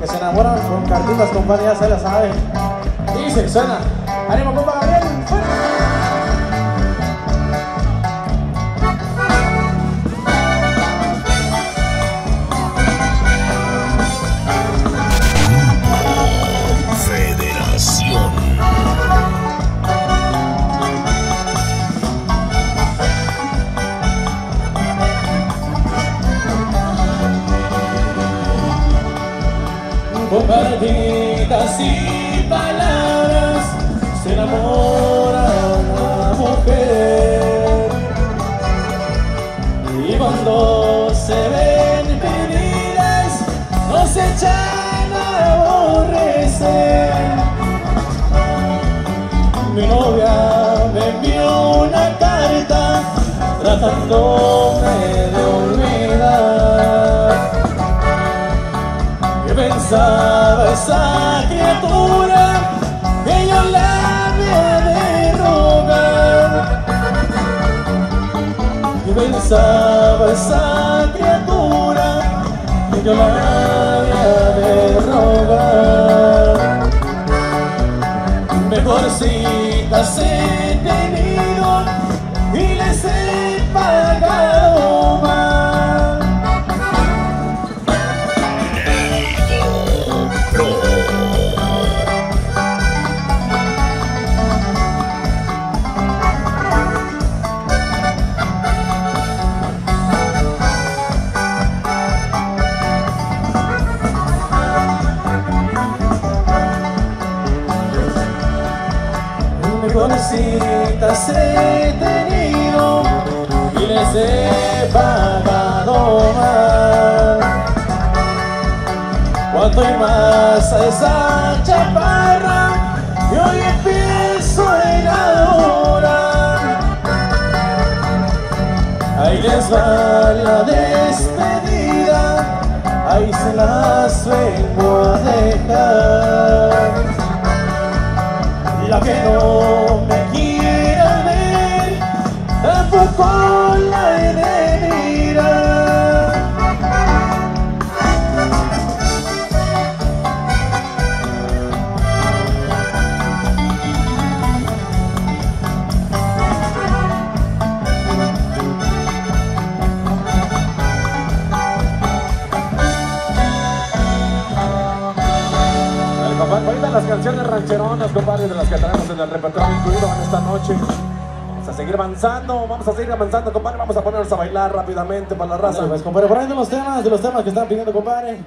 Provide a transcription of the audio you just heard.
que se enamoran con cartitas, compadre, ya se la sabe. Dice, suena. Ánimo, compa Gabriel. Cartitas y palabras se enamora una mujer. Y cuando se ven perdidas, no se echan a aborrecer. Mi novia me envió una carta tratándome de olvidar. Que pensaba esa criatura que yo la había de rogar. Que pensaba esa criatura que yo la había de rogar. Mejor citas he tenido y les he Mejor citas he tenido y les he pagado mal. Cuanto y más a esa chaparra y hoy empiezo a enamorar. Ahí les va la despedida, ahí se las vengo a dejar. La que no tampoco la he de mirar. Dale, compadre. Ahorita las canciones rancheronas, compadre, de las que traemos en el repertorio incluido en esta noche. A seguir avanzando, vamos a seguir avanzando, compadre. Vamos a ponernos a bailar rápidamente para la raza. Pues compadre, por ahí los temas, de los temas que están pidiendo, compadre.